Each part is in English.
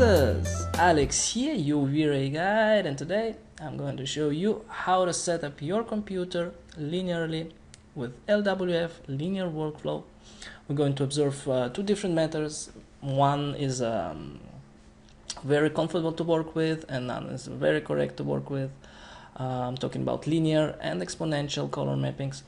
Alex here, your V-Ray guide and today I'm going to show you how to set up your computer linearly with LWF linear workflow. We're going to observe uh, two different methods. One is um, very comfortable to work with and none is very correct to work with. Uh, I'm talking about linear and exponential color mappings.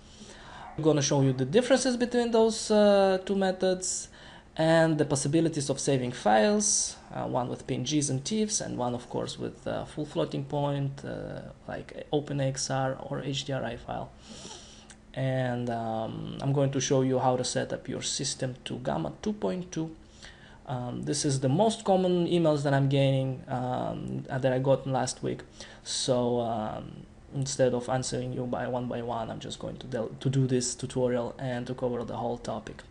I'm going to show you the differences between those uh, two methods and the possibilities of saving files, uh, one with PNGs and TIFFs and one of course with uh, full floating point uh, like OpenEXR or HDRI file. And um, I'm going to show you how to set up your system to Gamma 2.2 um, this is the most common emails that I'm getting um, that I got last week. So um, instead of answering you by one by one, I'm just going to, to do this tutorial and to cover the whole topic.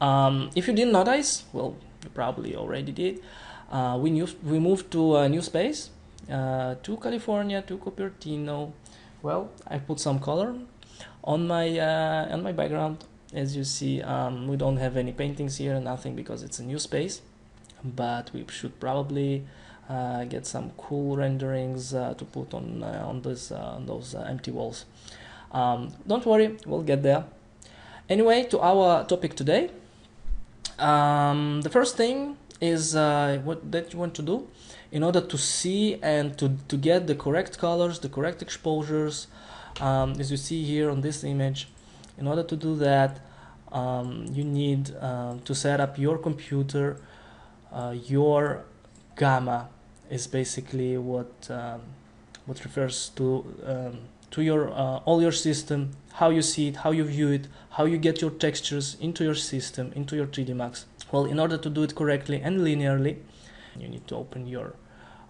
Um, if you didn't notice, well, you probably already did, uh, we, new, we moved to a new space, uh, to California, to Cupertino. Well, I put some color on my, uh, on my background. As you see um, we don't have any paintings here nothing because it's a new space but we should probably uh, get some cool renderings uh, to put on uh, on this on those empty walls. Um, don't worry we'll get there. Anyway to our topic today um, the first thing is uh, what that you want to do in order to see and to, to get the correct colors the correct exposures um, as you see here on this image in order to do that, um, you need uh, to set up your computer. Uh, your gamma is basically what um, what refers to um, to your uh, all your system, how you see it, how you view it, how you get your textures into your system, into your 3D Max. Well, in order to do it correctly and linearly, you need to open your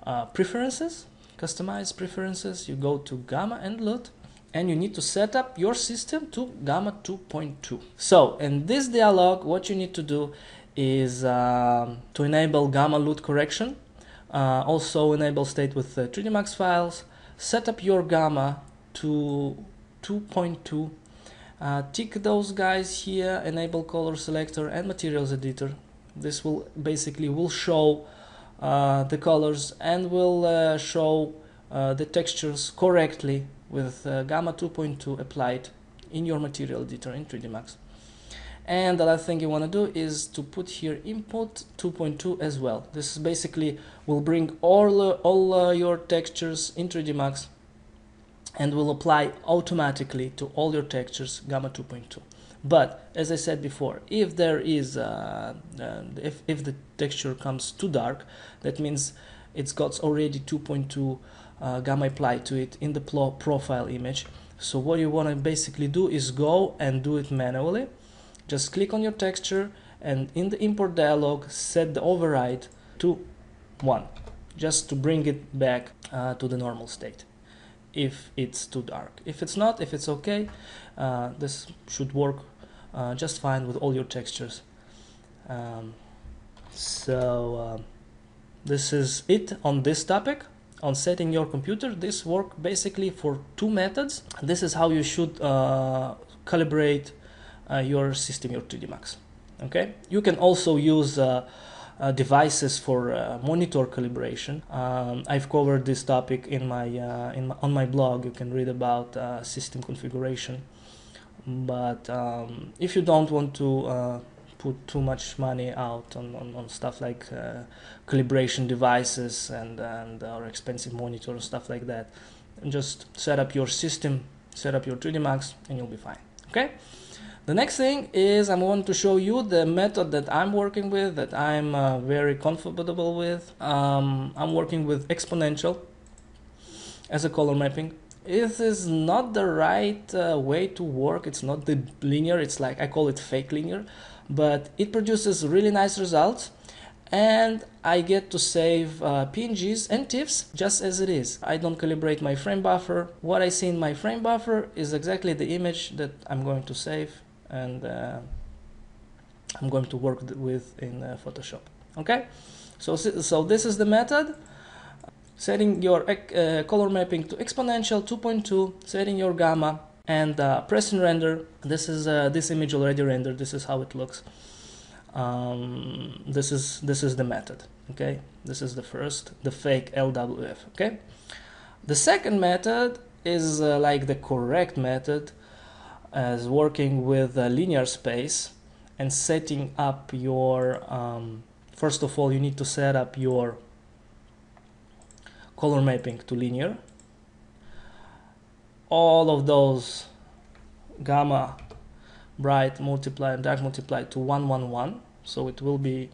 uh, preferences, customize preferences. You go to Gamma and LUT and you need to set up your system to gamma 2.2 so in this dialog what you need to do is uh, to enable gamma LUT correction uh, also enable state with uh, 3d max files set up your gamma to 2.2 uh, tick those guys here enable color selector and materials editor this will basically will show uh, the colors and will uh, show the textures correctly with uh, Gamma 2.2 applied in your material editor in 3D Max. And the last thing you want to do is to put here input 2.2 as well. This basically will bring all, uh, all uh, your textures in 3D Max and will apply automatically to all your textures Gamma 2.2. But as I said before, if there is uh, uh, if, if the texture comes too dark, that means it's got already 2.2 uh, gamma applied to it in the profile image. So what you want to basically do is go and do it manually. Just click on your texture and in the import dialog set the override to 1 just to bring it back uh, to the normal state if it's too dark. If it's not if it's okay uh, this should work uh, just fine with all your textures. Um, so uh, this is it on this topic on setting your computer. This work basically for two methods. This is how you should uh, calibrate uh, your system your 3d max. Okay? You can also use uh, uh devices for uh, monitor calibration um, I've covered this topic in my, uh, in my, on my blog you can read about system configuration but um, if you don't want to put too much money out on, on, on stuff like uh, calibration devices and, and uh, or expensive monitor stuff like that. Just set up your system, set up your 3D Max, and you'll be fine. Okay. The next thing is I'm going to show you the method that I'm working with, that I'm uh, very comfortable with. Um, I'm working with exponential as a color mapping. This is not the right uh, way to work. It's not the linear. It's like I call it fake linear but it produces really nice results and I get to save uh, PNGs and TIFFs just as it is. I don't calibrate my frame buffer. What I see in my frame buffer is exactly the image that I'm going to save and uh, I'm going to work with in uh, Photoshop. Okay, so, so this is the method. Setting your uh, color mapping to exponential 2.2, setting your gamma and uh, press and render. This is uh, this image already rendered. This is how it looks. Um, this is this is the method okay? This is the first the fake LWF okay? The second method is uh, like the correct method as working with a linear space and setting up your um, first of all you need to set up your color mapping to linear. All of those gamma bright multiply and dark multiply to 111 so it will be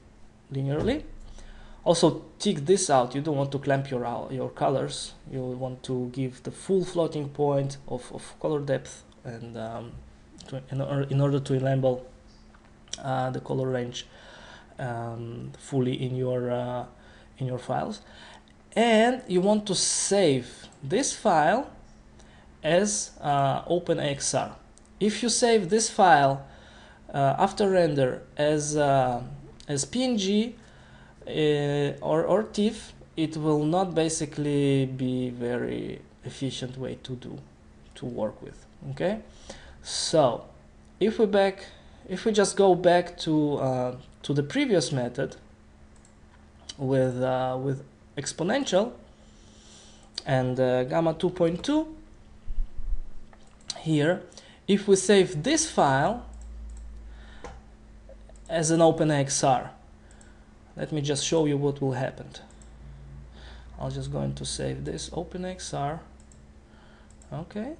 linearly. Also tick this out. You don't want to clamp your your colors. You want to give the full floating point of, of color depth and um, to, in, in, order to enable uh, the color range um, fully in your uh, in your files and you want to save this file as uh, OpenEXR if you save this file uh, after render as uh, as PNG uh, or, or TIFF, it will not basically be very efficient way to do to work with. Okay, so if we back, if we just go back to uh, to the previous method with uh, with exponential and uh, gamma 2.2 here if we save this file as an OpenEXR let me just show you what will happen. I'll just going to save this OpenEXR okay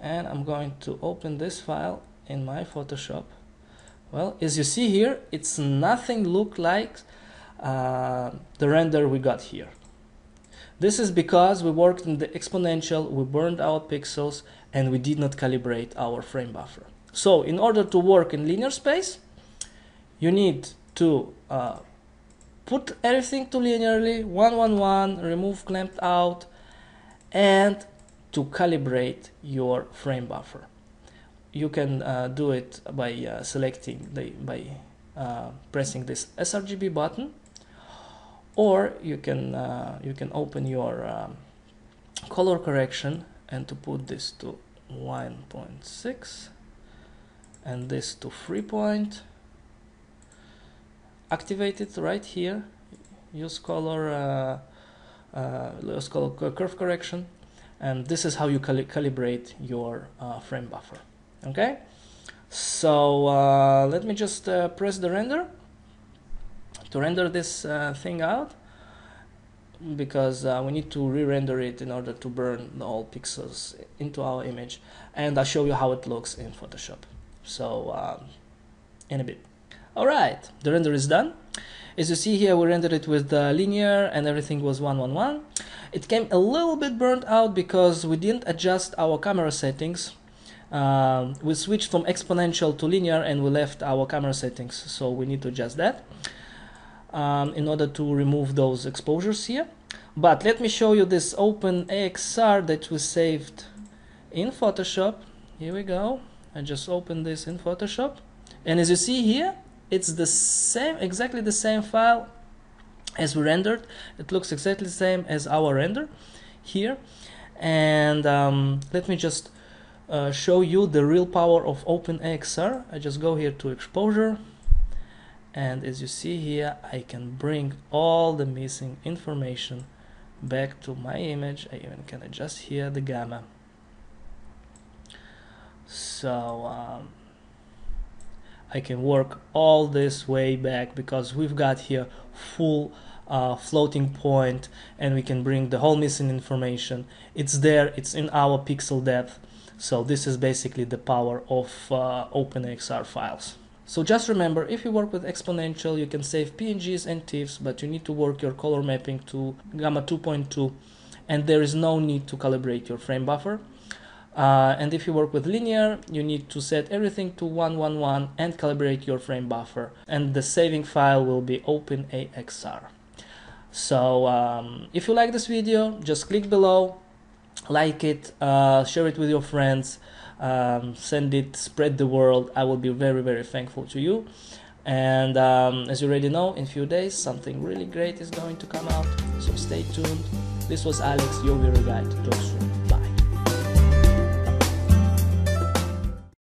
and I'm going to open this file in my Photoshop well as you see here it's nothing look like uh, the render we got here this is because we worked in the exponential, we burned our pixels, and we did not calibrate our frame buffer. So in order to work in linear space, you need to uh, put everything to linearly, 111, remove clamped out, and to calibrate your frame buffer. You can uh, do it by uh, selecting the by uh, pressing this sRGB button or you can uh, you can open your um, color correction and to put this to 1.6 and this to 3 point. Activate it right here. Use color uh, uh, use color curve correction and this is how you cali calibrate your uh, frame buffer. Okay? So uh, let me just uh, press the render to render this uh, thing out because uh, we need to re-render it in order to burn all pixels into our image. And I'll show you how it looks in Photoshop. So um, in a bit. Alright the render is done. As you see here we rendered it with the linear and everything was 111 it came a little bit burnt out because we didn't adjust our camera settings um, we switched from exponential to linear and we left our camera settings so we need to adjust that um, in order to remove those exposures here. But let me show you this OpenEXR that we saved in Photoshop. Here we go. I just opened this in Photoshop. And as you see here, it's the same, exactly the same file as we rendered. It looks exactly the same as our render here. And um, let me just uh, show you the real power of OpenEXR. I just go here to exposure and as you see here I can bring all the missing information back to my image I even can adjust here the gamma so um, I can work all this way back because we've got here full uh, floating point and we can bring the whole missing information. It's there it's in our pixel depth. So this is basically the power of uh, OpenEXR files. So just remember, if you work with exponential, you can save PNGs and TIFFs, but you need to work your color mapping to gamma 2.2, and there is no need to calibrate your frame buffer. Uh, and if you work with linear, you need to set everything to 111 and calibrate your frame buffer. And the saving file will be OpenEXR. So um, if you like this video, just click below, like it, uh, share it with your friends um, send it, spread the word. I will be very, very thankful to you. And um, as you already know, in few days, something really great is going to come out. So stay tuned. This was Alex, your V-Ray guide. Talk.